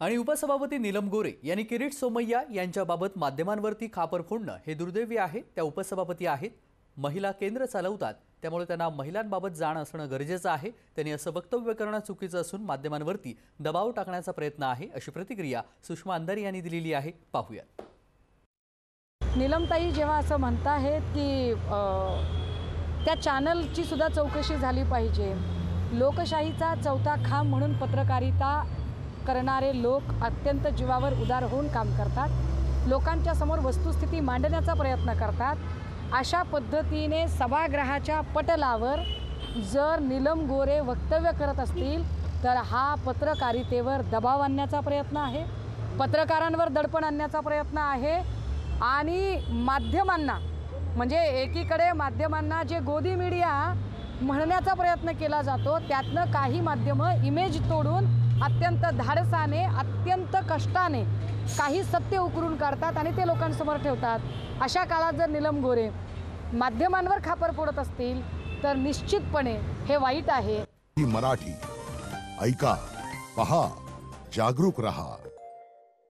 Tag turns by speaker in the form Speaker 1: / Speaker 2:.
Speaker 1: आणि उपसभापती नीलम गोरे यांनी किरीट सोमय्या यांच्याबाबत माध्यमांवरती खापर फोडणं हे दुर्दैवी आहे. त्या उपसभापती आहेत. महिला केंद्र चालवतात. त्यामुळे त्यांना महिलांबाबत जाण असणं गरजेचं आहे. त्यांनी असं वक्तव्य करणं चुकीचं असून माध्यमांवरती दबाव टाकण्याचा प्रयत्न आहे अशी प्रतिक्रिया सुषमा अंधारी यांनी दिलेली आहे. पाहूयात
Speaker 2: नीलमताई जेव्हा असं म्हणताहेत की त्या चॅनलची सुद्धा चौकशी झाली पाहिजे. लोकशाहीचा चौथा खांब म्हणून पत्रकारिता करणारे लोक अत्यंत जीवावर उदार होऊन काम करतात. लोकांच्या समोर वस्तुस्थिती मांडण्याचा प्रयत्न करतात. अशा पद्धतीने सभागृहाच्या पटलावर जर नीलम गोरे वक्तव्य करत असतील तर हा पत्रकारितेवर दबाव आणण्याचा प्रयत्न आहे. पत्रकारांवर दडपण आणण्याचा प्रयत्न आहे. आणि माध्यमांना म्हणजे एकीकडे माध्यमांना जे गोदी मीडिया म्हणण्याचा प्रयत्न केला जातो त्यातनं काही माध्यमं इमेज तोडून अत्यंत धाडसाने अत्यंत कष्टाने काही सत्य उकरून काढतात आणि ते लोकांसमोर ठेवतात. अशा काळात जर निलम गोरे माध्यमांवर खापर फोडत असतील तर निश्चितपणे हे वाईट आहे.
Speaker 3: मराठी ऐका पहा जागरूक रहा.